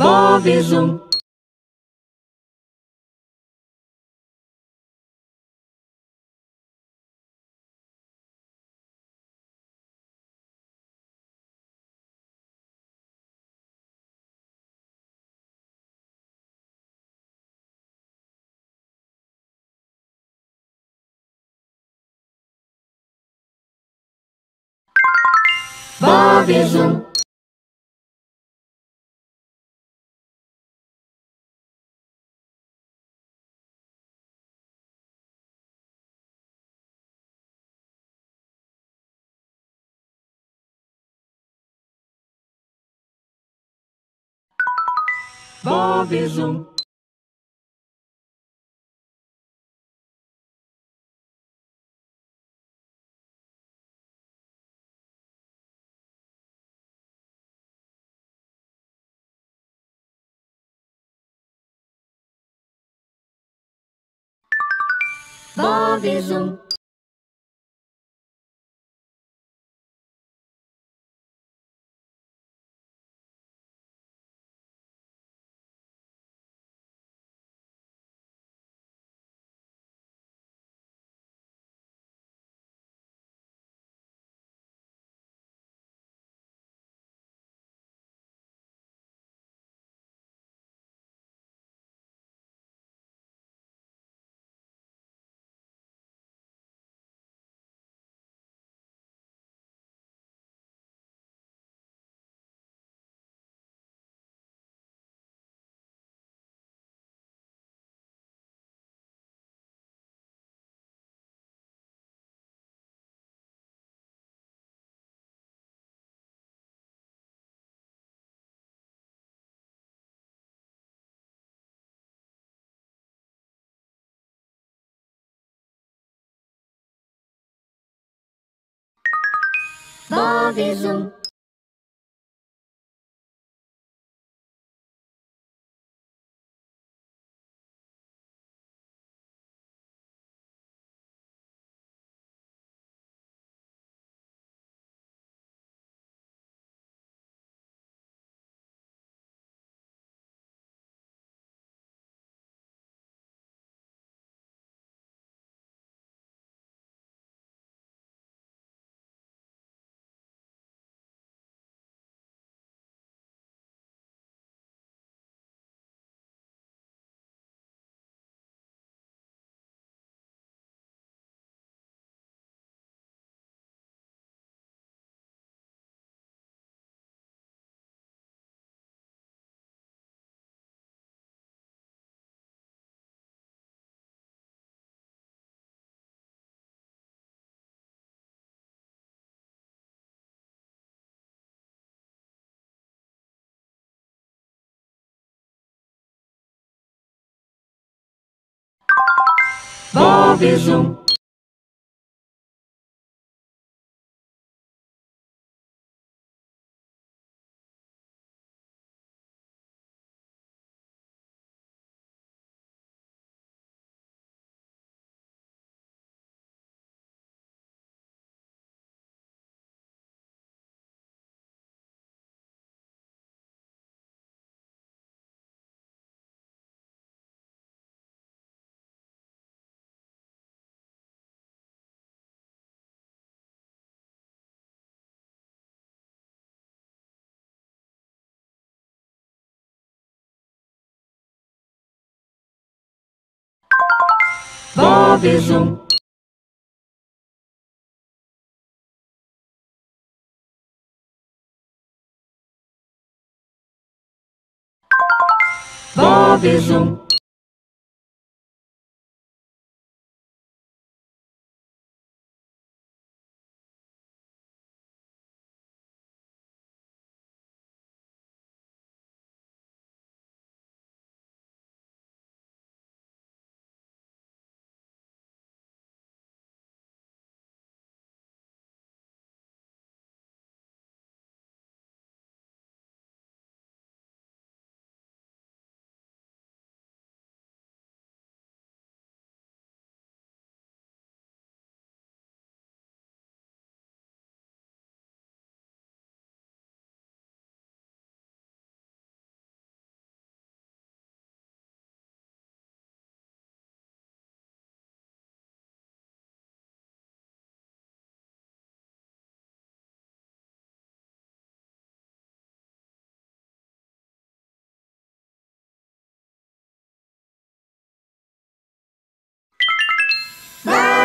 Bob Zoom. Bob. Bob Zoom. Bob. Bob Zoom. móveis um. Móveis um.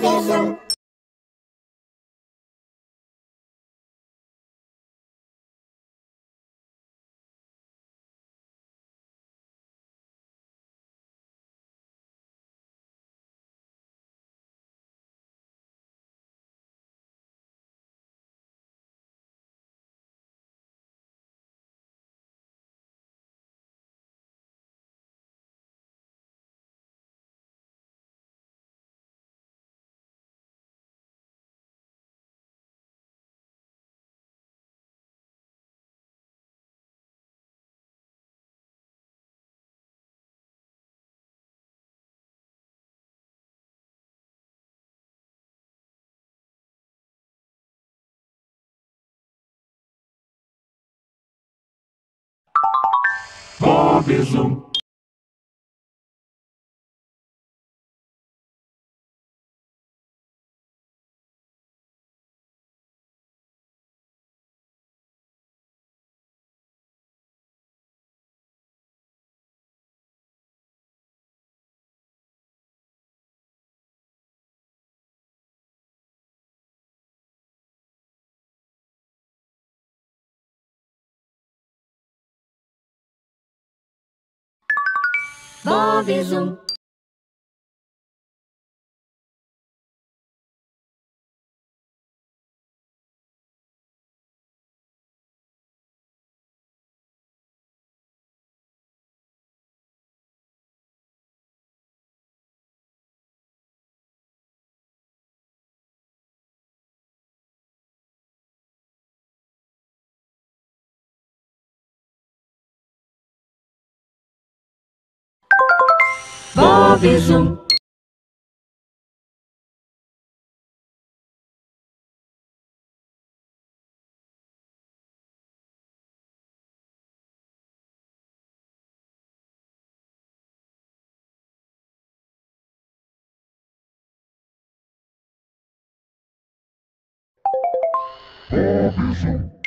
Parkinson. Bob Zoom. Bovizum. Bob Zoom. Bob Zoom.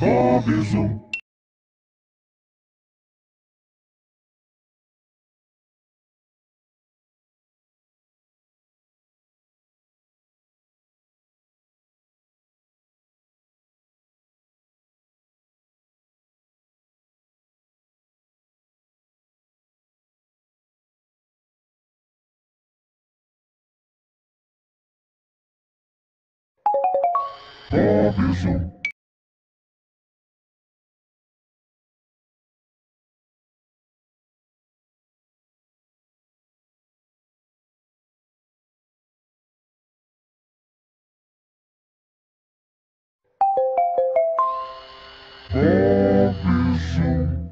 Robinson. Robinson. Robinson.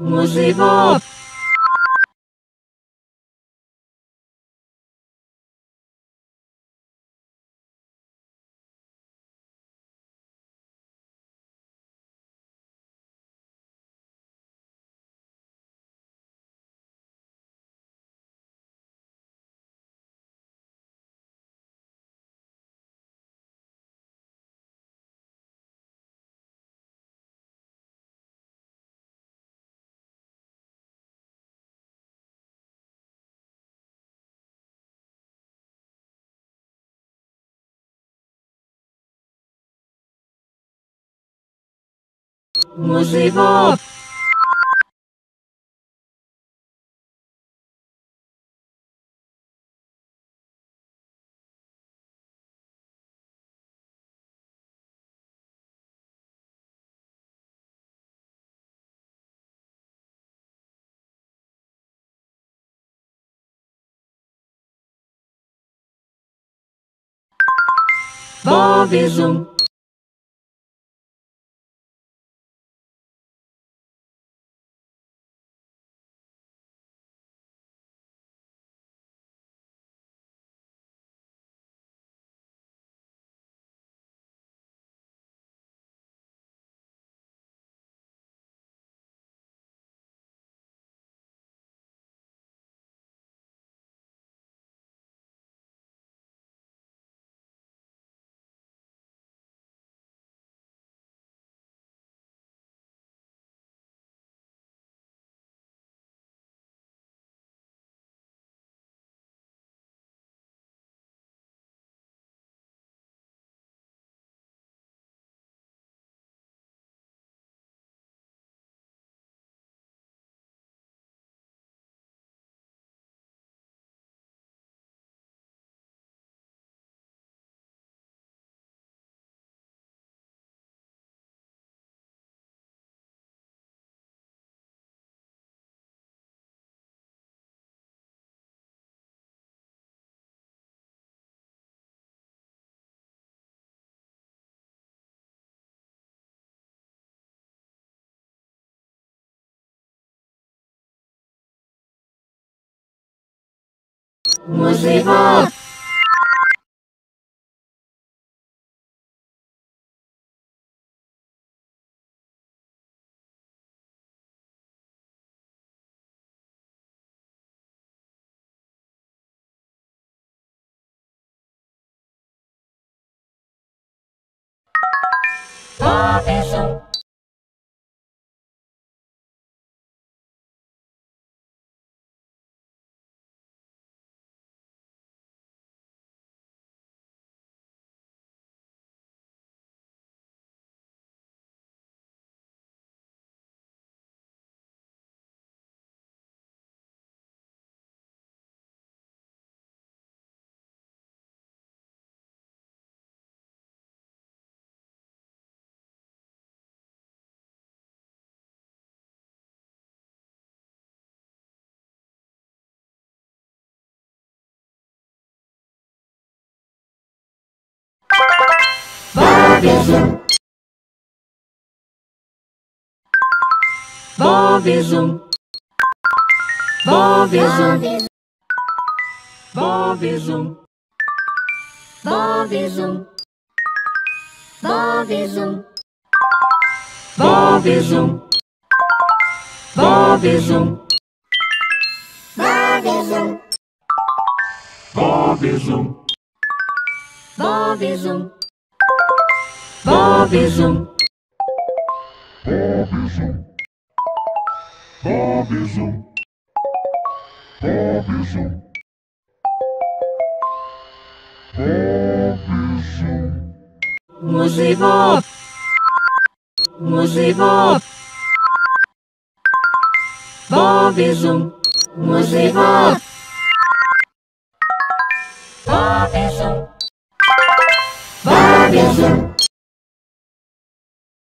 Muzivo! Muzivo. Bob Zoom. Música Atenção! Music Bob. Bobizum. Muzibot. Bobizum. Bobizum. Bobizum. Bobizum. Bobizum. Bobizum. Bobizum. Bob Zoom. Bob Zoom. Bob Zoom. Bob Zoom. Bob Zoom. Musi Bob. Bob. Zoom. Musi Bob Zoom. Bob Zoom.